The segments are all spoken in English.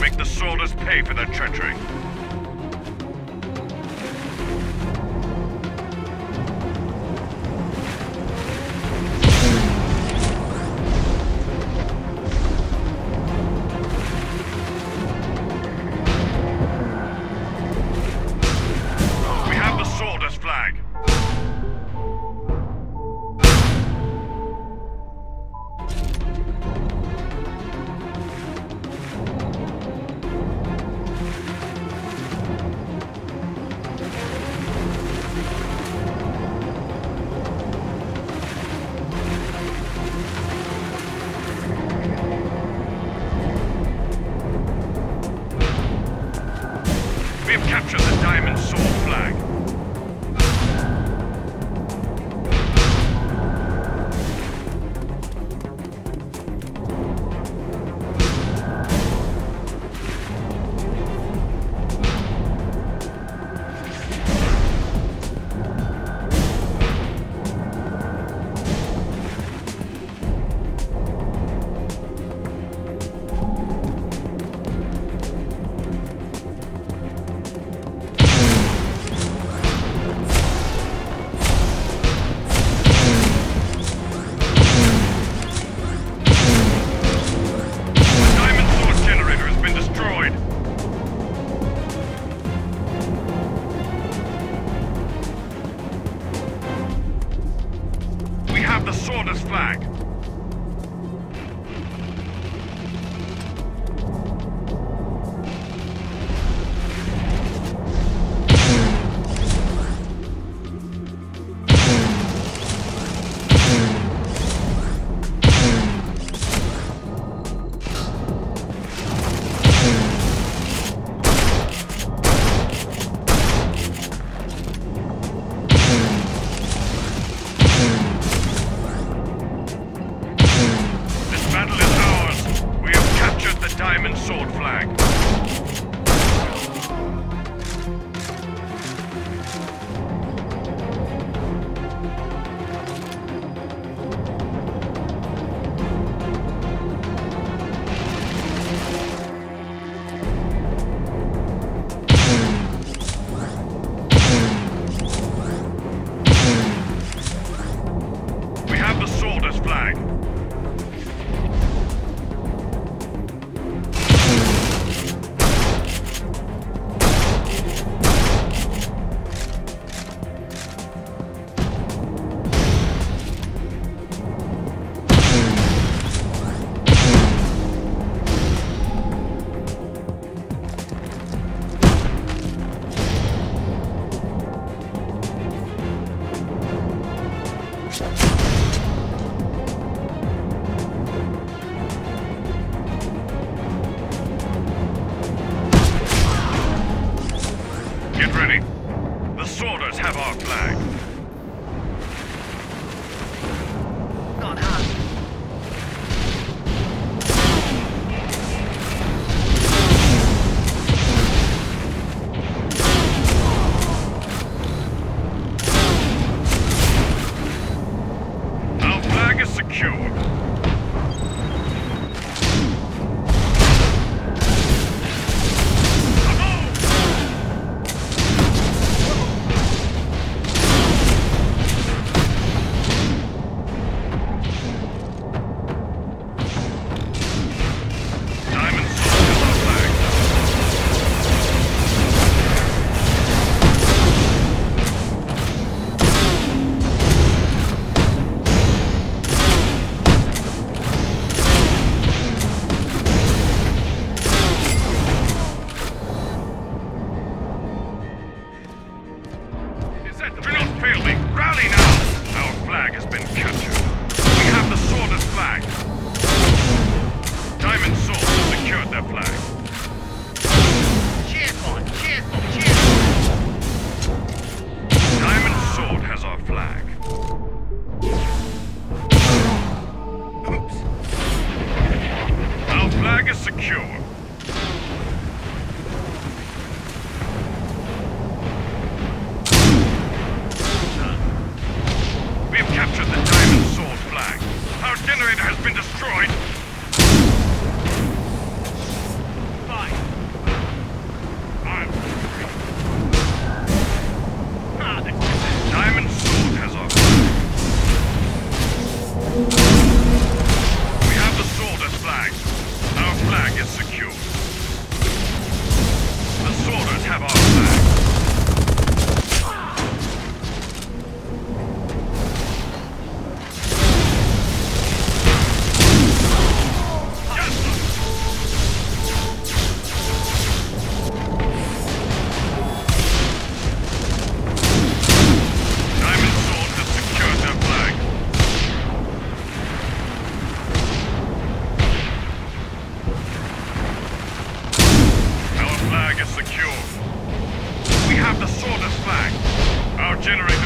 Make the soldiers pay for their treachery. Flag. secure. We have the Sawdust flag. Our generator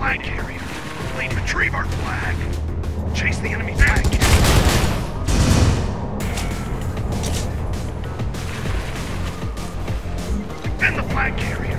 flag carrier. Please retrieve our flag. Chase the enemy flag carrier. Defend the flag carrier.